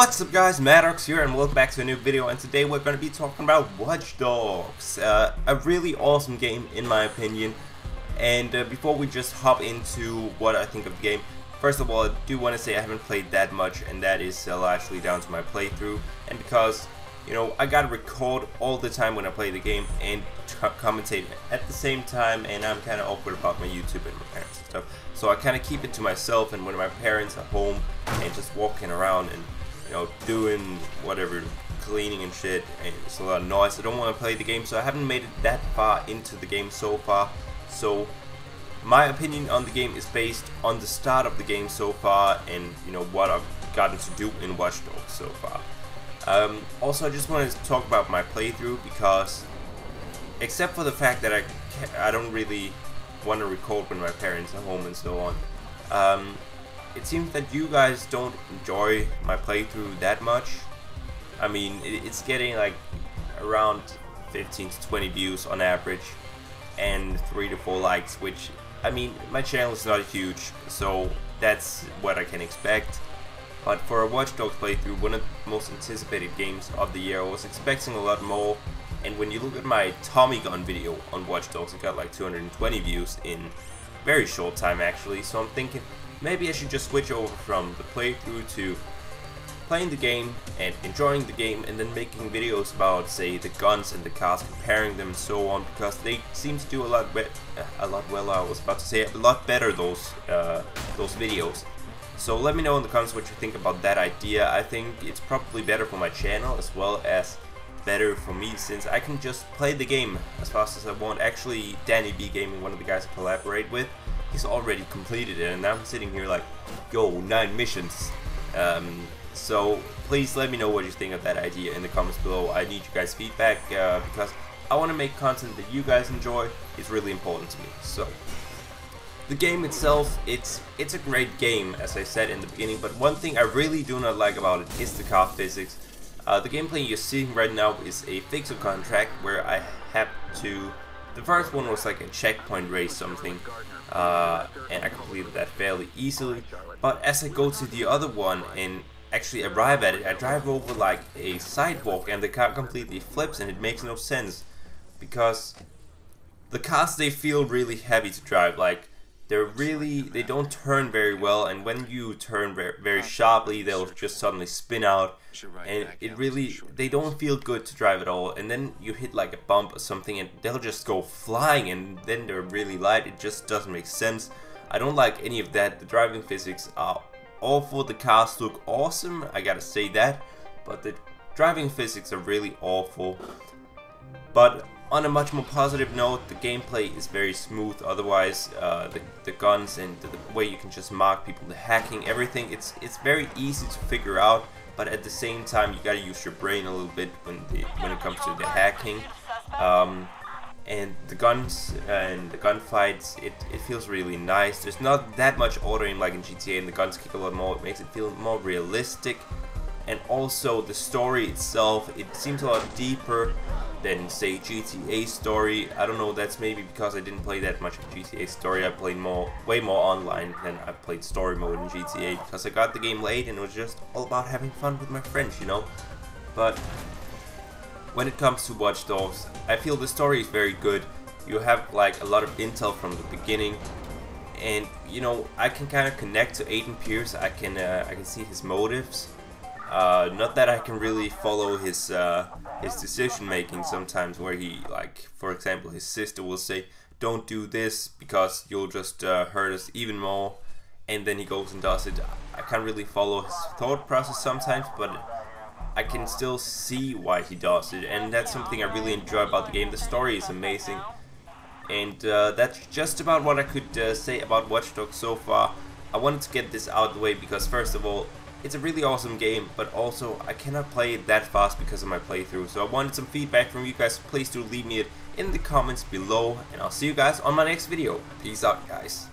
What's up guys, Maddox here and welcome back to a new video and today we're going to be talking about Watch Dogs. Uh, a really awesome game in my opinion. And uh, before we just hop into what I think of the game, first of all I do want to say I haven't played that much and that is uh, largely down to my playthrough. And because you know I gotta record all the time when I play the game and commentate at the same time and I'm kind of awkward about my YouTube and my parents and stuff. So I kind of keep it to myself and when my parents are home and just walking around and you know, doing whatever, cleaning and shit, and it's a lot of noise. I don't want to play the game, so I haven't made it that far into the game so far. So, my opinion on the game is based on the start of the game so far, and you know what I've gotten to do in Watch Dogs so far. Um, also, I just wanted to talk about my playthrough because, except for the fact that I I don't really want to record when my parents are home and so on. Um, it seems that you guys don't enjoy my playthrough that much. I mean, it's getting like around 15 to 20 views on average and 3 to 4 likes, which, I mean, my channel is not huge, so that's what I can expect. But for a Watch Dogs playthrough, one of the most anticipated games of the year, I was expecting a lot more. And when you look at my Tommy gun video on Watch Dogs, it got like 220 views in very short time actually. So I'm thinking, maybe I should just switch over from the playthrough to playing the game and enjoying the game and then making videos about say the guns and the cars comparing them and so on because they seem to do a lot uh, a lot well I was about to say a lot better those uh, those videos so let me know in the comments what you think about that idea I think it's probably better for my channel as well as better for me since I can just play the game as fast as I want. Actually Danny B Gaming one of the guys I collaborate with he's already completed it and I'm sitting here like yo nine missions. Um, so please let me know what you think of that idea in the comments below. I need you guys feedback uh, because I want to make content that you guys enjoy. It's really important to me. So the game itself it's it's a great game as I said in the beginning but one thing I really do not like about it is the car physics uh, the gameplay you're seeing right now is a fixer contract where I have to the first one was like a checkpoint race something uh, and I completed that fairly easily. But as I go to the other one and actually arrive at it, I drive over like a sidewalk and the car completely flips and it makes no sense because the cars they feel really heavy to drive like they're really they don't turn very well and when you turn very, very sharply they'll just suddenly spin out and it really they don't feel good to drive at all and then you hit like a bump or something and they'll just go flying and then they're really light it just doesn't make sense. I don't like any of that the driving physics are awful the cars look awesome I gotta say that but the driving physics are really awful. But on a much more positive note, the gameplay is very smooth. Otherwise, uh, the, the guns and the, the, way you can just mark people, the hacking, everything, it's it's very easy to figure out. But at the same time, you gotta use your brain a little bit when the, when it comes to the hacking. Um, and the guns and the gunfights, it, it feels really nice. There's not that much auto aim like in GTA, and the guns kick a lot more. It makes it feel more realistic. And also the story itself, it seems a lot deeper than say GTA Story. I don't know, that's maybe because I didn't play that much of GTA Story. I played more, way more online than I played story mode in GTA because I got the game late and it was just all about having fun with my friends, you know. But when it comes to Watch Dogs, I feel the story is very good. You have like a lot of intel from the beginning and you know I can kind of connect to Aiden Pearce. I can uh, I can see his motives uh, not that I can really follow his uh, his decision making sometimes where he like for example his sister will say don't do this because you'll just uh, hurt us even more and then he goes and does it. I can't really follow his thought process sometimes but I can still see why he does it and that's something I really enjoy about the game. The story is amazing and uh, that's just about what I could uh, say about Watch Dogs so far. I wanted to get this out of the way because first of all it's a really awesome game, but also I cannot play it that fast because of my playthrough. So I wanted some feedback from you guys. Please do leave me it in the comments below, and I'll see you guys on my next video. Peace out, guys.